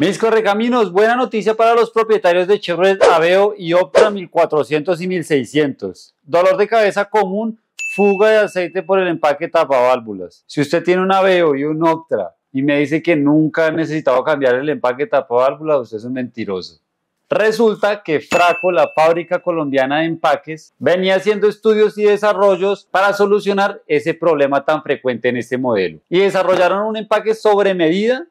Mis correcaminos, buena noticia para los propietarios de Chevrolet Aveo y Optra 1400 y 1600. Dolor de cabeza común, fuga de aceite por el empaque tapaválvulas. Si usted tiene un Aveo y un Optra y me dice que nunca ha necesitado cambiar el empaque tapaválvulas, usted es un mentiroso. Resulta que Fraco, la fábrica colombiana de empaques, venía haciendo estudios y desarrollos para solucionar ese problema tan frecuente en este modelo. Y desarrollaron un empaque sobre medida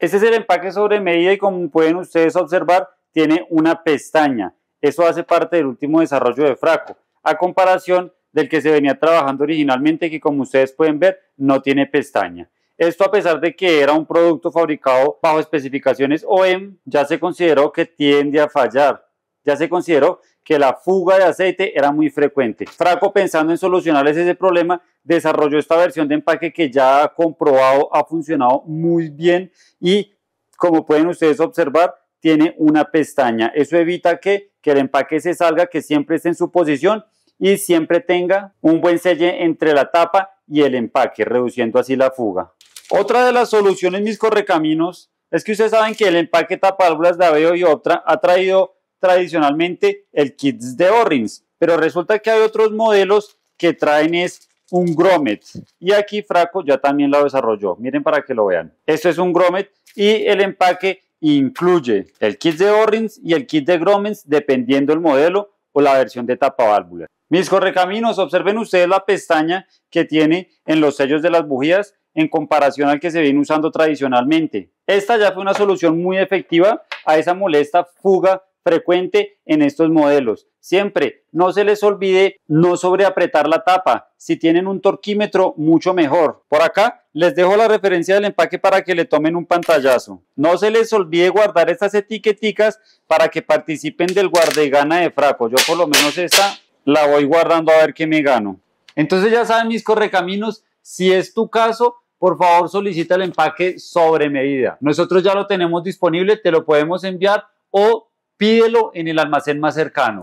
este es el empaque sobre medida y como pueden ustedes observar, tiene una pestaña. Eso hace parte del último desarrollo de Fraco, a comparación del que se venía trabajando originalmente que como ustedes pueden ver no tiene pestaña. Esto a pesar de que era un producto fabricado bajo especificaciones OEM, ya se consideró que tiende a fallar. Ya se consideró que la fuga de aceite era muy frecuente. Fraco, pensando en solucionarles ese problema, desarrolló esta versión de empaque que ya ha comprobado, ha funcionado muy bien y como pueden ustedes observar, tiene una pestaña. Eso evita que, que el empaque se salga, que siempre esté en su posición y siempre tenga un buen selle entre la tapa y el empaque, reduciendo así la fuga. Otra de las soluciones, mis correcaminos, es que ustedes saben que el empaque tapa válvulas de Aveo y otra ha traído tradicionalmente el kit de O-rings, pero resulta que hay otros modelos que traen es un grommet y aquí Fraco ya también lo desarrolló, miren para que lo vean. Esto es un grommet y el empaque incluye el kit de O-rings y el kit de grommets dependiendo el modelo o la versión de tapa válvula. Mis correcaminos, observen ustedes la pestaña que tiene en los sellos de las bujías en comparación al que se viene usando tradicionalmente. Esta ya fue una solución muy efectiva a esa molesta fuga frecuente en estos modelos. Siempre no se les olvide no sobreapretar la tapa. Si tienen un torquímetro, mucho mejor. Por acá les dejo la referencia del empaque para que le tomen un pantallazo. No se les olvide guardar estas etiqueticas para que participen del guardegana de Fraco. Yo por lo menos esta la voy guardando a ver qué me gano. Entonces ya saben mis correcaminos, si es tu caso, por favor solicita el empaque sobre medida. Nosotros ya lo tenemos disponible, te lo podemos enviar o pídelo en el almacén más cercano.